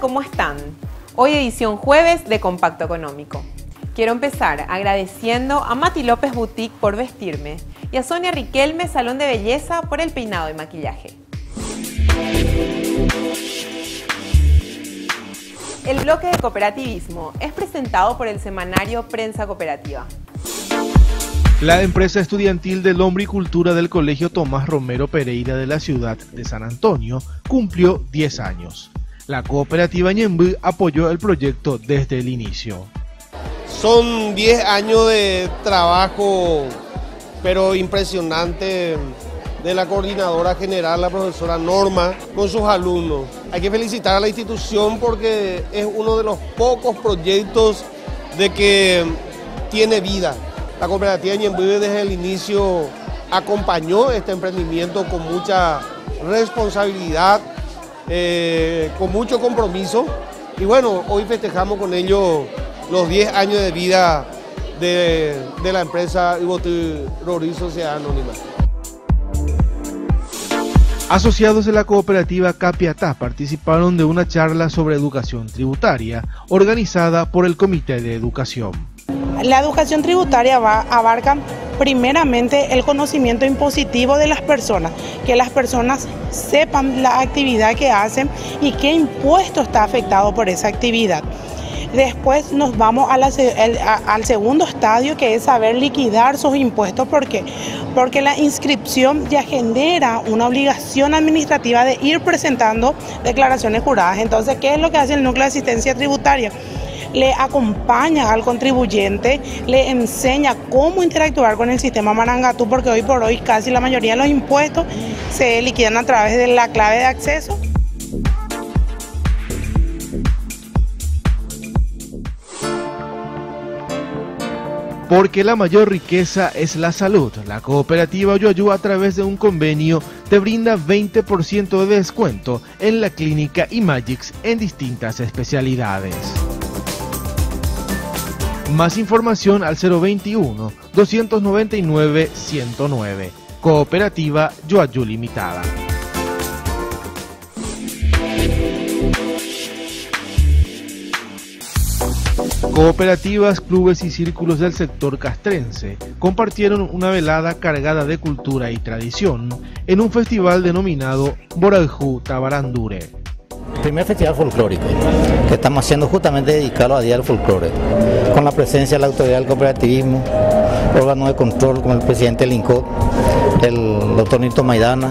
¿cómo están? Hoy edición jueves de Compacto Económico. Quiero empezar agradeciendo a Mati López Boutique por vestirme y a Sonia Riquelme Salón de Belleza por el peinado y maquillaje. El bloque de cooperativismo es presentado por el semanario Prensa Cooperativa. La empresa estudiantil de lombricultura del Colegio Tomás Romero Pereira de la ciudad de San Antonio cumplió 10 años. La cooperativa Ñembú apoyó el proyecto desde el inicio. Son 10 años de trabajo, pero impresionante, de la coordinadora general, la profesora Norma, con sus alumnos. Hay que felicitar a la institución porque es uno de los pocos proyectos de que tiene vida. La cooperativa Ñembuve desde el inicio acompañó este emprendimiento con mucha responsabilidad, eh, con mucho compromiso. Y bueno, hoy festejamos con ellos los 10 años de vida de, la empresa Iboti Rori Sociedad Anónima. Asociados de la cooperativa Capiatá participaron de una charla sobre educación tributaria organizada por el Comité de Educación. La educación tributaria va, abarca primeramente el conocimiento impositivo de las personas, que las personas sepan la actividad que hacen y qué impuesto está afectado por esa actividad. Después nos vamos al segundo estadio que es saber liquidar sus impuestos. ¿Por qué? Porque la inscripción ya genera una obligación administrativa de ir presentando declaraciones juradas. Entonces, ¿qué es lo que hace el núcleo de asistencia tributaria? Le acompaña al contribuyente, le enseña cómo interactuar con el sistema Marangatú, porque hoy por hoy casi la mayoría de los impuestos se liquidan a través de la clave de acceso. Porque la mayor riqueza es la salud. La cooperativa Yoyu a través de un convenio te brinda 20% de descuento en la clínica Imagix en distintas especialidades. Más información al 021 299 109. Cooperativa Yoayu Limitada. Cooperativas, clubes y círculos del sector castrense compartieron una velada cargada de cultura y tradición en un festival denominado Boraljú Tabarandure. Primer festival folclórico que estamos haciendo justamente dedicado a Día del Folclore, con la presencia de la autoridad del cooperativismo, órgano de control como el presidente del INCOP, el doctor Nito Maidana,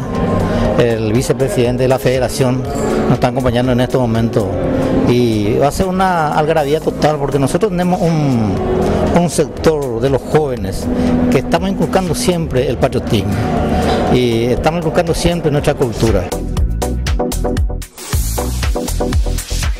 el vicepresidente de la federación, nos están acompañando en este momento y va a ser una algarabía total porque nosotros tenemos un, un sector de los jóvenes que estamos inculcando siempre el patriotismo y estamos inculcando siempre nuestra cultura.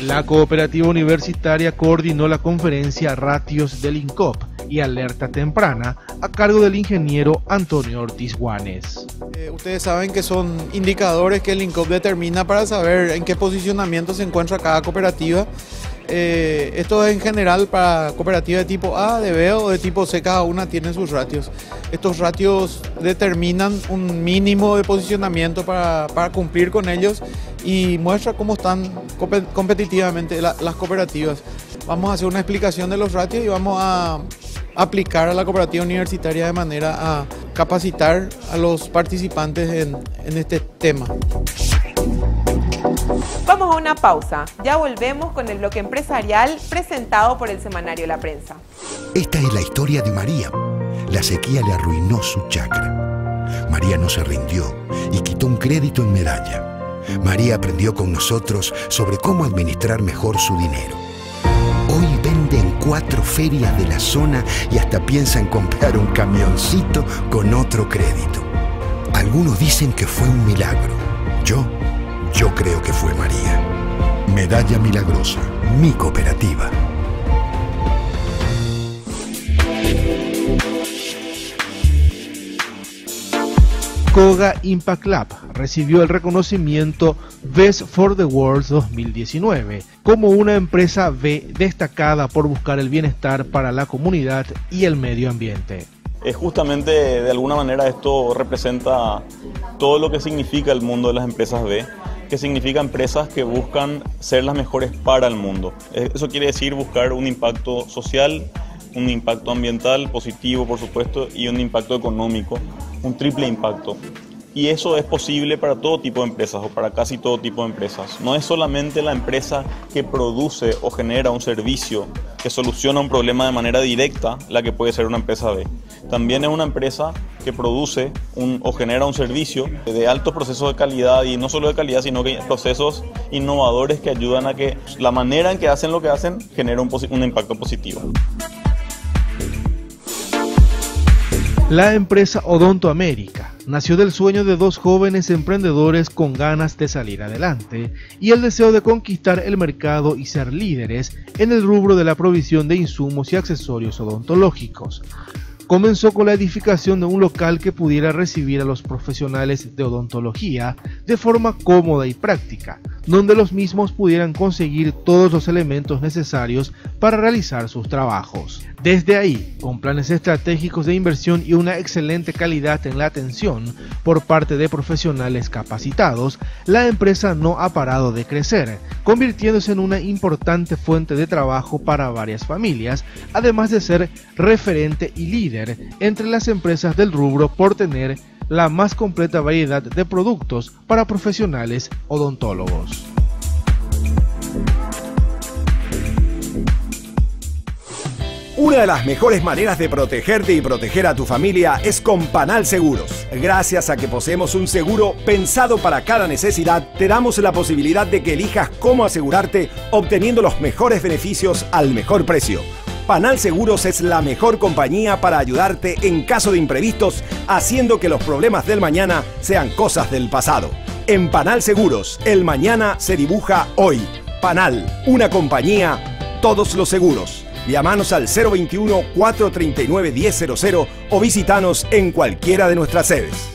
La cooperativa universitaria coordinó la conferencia Ratios del INCOP y Alerta Temprana a cargo del ingeniero Antonio Ortiz Guanes. Eh, ustedes saben que son indicadores que el INCOP determina para saber en qué posicionamiento se encuentra cada cooperativa. Eh, esto es en general para cooperativas de tipo A, de B o de tipo C, cada una tiene sus ratios. Estos ratios determinan un mínimo de posicionamiento para, cumplir con ellos y muestra cómo están competitivamente las cooperativas. Vamos a hacer una explicación de los ratios y vamos a aplicar a la cooperativa universitaria de manera a capacitar a los participantes en, en este tema. A una pausa. Ya volvemos con el bloque empresarial presentado por el semanario La Prensa. Esta es la historia de María. La sequía le arruinó su chacra. María no se rindió y quitó un crédito en medalla. María aprendió con nosotros sobre cómo administrar mejor su dinero. Hoy vende en cuatro ferias de la zona y hasta piensa en comprar un camioncito con otro crédito. Algunos dicen que fue un milagro. Yo, yo creo que fue María. Medalla Milagrosa, mi cooperativa. Koga Impact Lab recibió el reconocimiento Best for the World 2019 como una empresa B destacada por buscar el bienestar para la comunidad y el medio ambiente. Es justamente de alguna manera esto representa todo lo que significa el mundo de las empresas B que significa empresas que buscan ser las mejores para el mundo. Eh, eso quiere decir buscar un impacto social, un impacto ambiental positivo, por supuesto, y un impacto económico, un triple impacto. Y eso es posible para todo tipo de empresas o para casi todo tipo de empresas. No es solamente la empresa que produce o genera un servicio que soluciona un problema de manera directa la que puede ser una empresa B. También es una empresa que produce o genera un servicio de altos procesos de calidad y no solo de calidad, sino que procesos innovadores que ayudan a que la manera en que hacen lo que hacen genere un, un impacto positivo. La empresa Odonto América nació del sueño de dos jóvenes emprendedores con ganas de salir adelante y el deseo de conquistar el mercado y ser líderes en el rubro de la provisión de insumos y accesorios odontológicos comenzó con la edificación de un local que pudiera recibir a los profesionales de odontología de forma cómoda y práctica, donde los mismos pudieran conseguir todos los elementos necesarios para realizar sus trabajos. Desde ahí, con planes estratégicos de inversión y una excelente calidad en la atención por parte de profesionales capacitados, la empresa no ha parado de crecer, convirtiéndose en una importante fuente de trabajo para varias familias, además de ser referente y líder entre las empresas del rubro por tener la más completa variedad de productos para profesionales odontólogos. Una de las mejores maneras de protegerte y proteger a tu familia es con Panal Seguros. Gracias a que poseemos un seguro pensado para cada necesidad, te damos la posibilidad de que elijas cómo asegurarte obteniendo los mejores beneficios al mejor precio. Panal Seguros es la mejor compañía para ayudarte en caso de imprevistos, haciendo que los problemas del mañana sean cosas del pasado. En Panal Seguros, el mañana se dibuja hoy. Panal, una compañía, todos los seguros. Llámanos al 021-439-1000 o visitanos en cualquiera de nuestras sedes.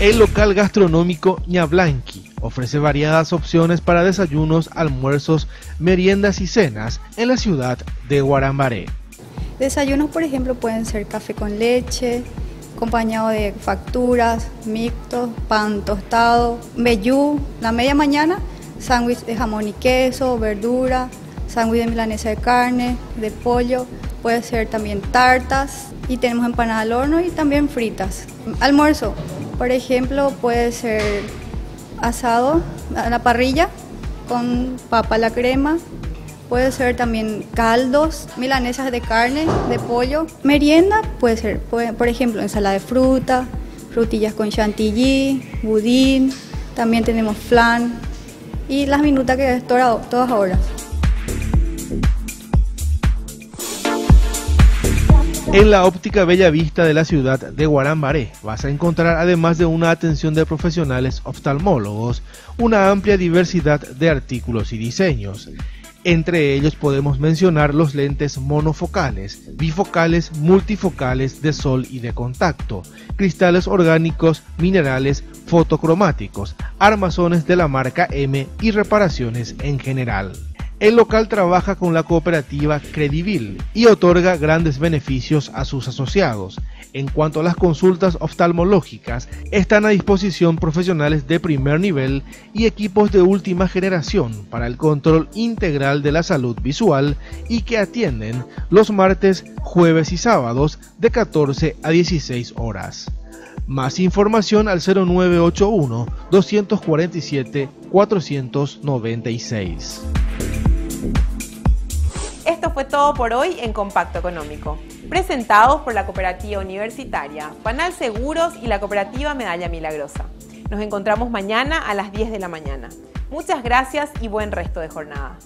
El local gastronómico Ñablanqui ofrece variadas opciones para desayunos, almuerzos, meriendas y cenas en la ciudad de Guarambaré. Desayunos, por ejemplo, pueden ser café con leche, acompañado de facturas, mixtos, pan tostado, meyú, la media mañana, sándwich de jamón y queso, verdura, sándwich de milanesa de carne, de pollo, puede ser también tartas y tenemos empanadas al horno y también fritas. Almuerzo, por ejemplo, puede ser asado a la parrilla con papa a la crema, Puede ser también caldos, milanesas de carne, de pollo. Merienda puede ser, por ejemplo, ensalada de fruta, frutillas con chantilly, budín. También tenemos flan y las minutas que es todas horas. En la óptica Bella Vista de la ciudad de Guarambaré vas a encontrar además de una atención de profesionales oftalmólogos, una amplia diversidad de artículos y diseños. Entre ellos podemos mencionar los lentes monofocales, bifocales, multifocales de sol y de contacto, cristales orgánicos, minerales, fotocromáticos, armazones de la marca M y reparaciones en general. El local trabaja con la cooperativa Credivil y otorga grandes beneficios a sus asociados. En cuanto a las consultas oftalmológicas, están a disposición profesionales de primer nivel y equipos de última generación para el control integral de la salud visual y que atienden los martes, jueves y sábados de 14 a 16 horas. Más información al 0981 247 496. Esto fue todo por hoy en Compacto Económico, presentados por la Cooperativa Universitaria, Panal Seguros y la Cooperativa Medalla Milagrosa. Nos encontramos mañana a las 10 de la mañana. Muchas gracias y buen resto de jornada.